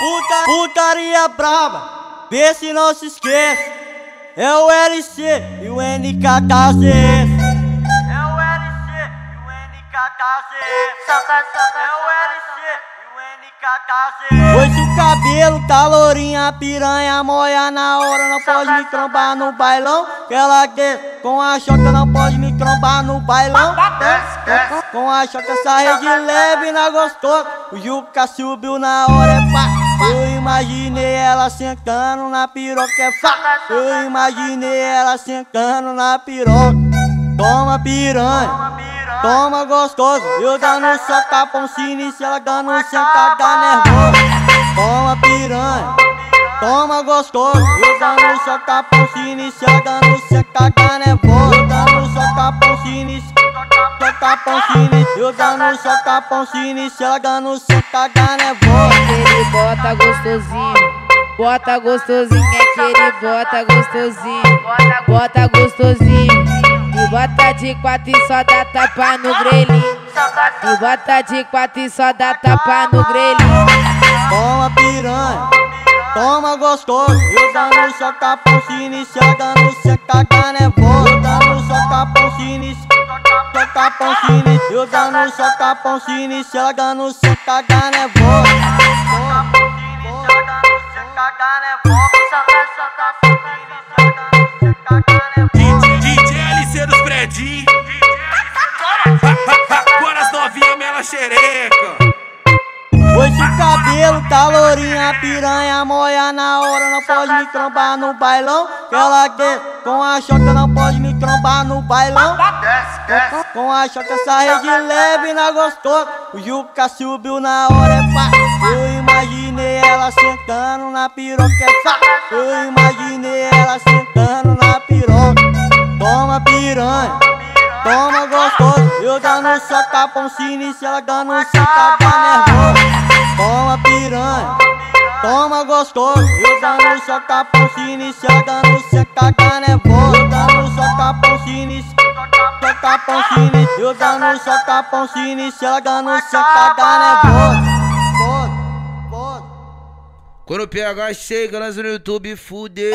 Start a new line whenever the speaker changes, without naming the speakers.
Puta, putaria brava, vê se não se esquece. É o LC e o NKTZ. É o LC e o NKTZ. É o LC e o NKTZ. Pois o cabelo tá lourinha, piranha, moia na hora. Não pode me trombar no bailão. Que ela quer com a choca, não pode me trombar no bailão. Com a choca, essa rede leve na gostosa. O Juca subiu na hora, é pá. Eu imaginei ela sentando na piroca, é fá. Eu imaginei ela sentando na piroca. Toma piranha, toma gostoso. Eu dando só tapão sinistro, ela dando sem cagar nervoso. Toma piranha, toma gostoso. Eu dando só tapão sinistro, ela dando sem cagar nervoso. Dando só tapão sinistro. Só tapão sinistro, eu dando só tapão sinistro, ela dando sem cagar nervoso.
Bota gostosinho, bota gostosinho, é que ele bota gostosinho, bota gostosinho. E bota de quatro e só dá tapa no grelhinho. E bota de quatro e só dá tapa no grelhinho.
Toma piranha, toma gostoso. Eu dando só tapão sinistro, ela dando cagar nervoso. Dando só tapão sinistro, só tapão sinistro. Eu dando só tapão sinistro, ela dando nervoso.
Agora as novinhas mela xereca.
Pois o cabelo tá lourinha, piranha, moia na hora. Não pode me trombar no bailão. Ela quer com a choca, não pode me trombar no bailão. Com a choca, essa rede leve na gostosa. O Juca subiu na hora, é pá. Eu imaginei ela sentando na piroca, é. Eu imaginei ela sentando na piroca. Toma piranha, toma gostoso. Eu dando só tapão sinistro, ela sem cagar nervoso. Toma piranha, toma gostoso. Eu dando só tapão sinistro, ela dando sem cagar nervoso. Dando só tapão sinistro, só tapão sinistro. Eu dando só tapão sinistro, ela dando sem cagar nervoso.
Quando o PH chega, nós no YouTube, fudeu.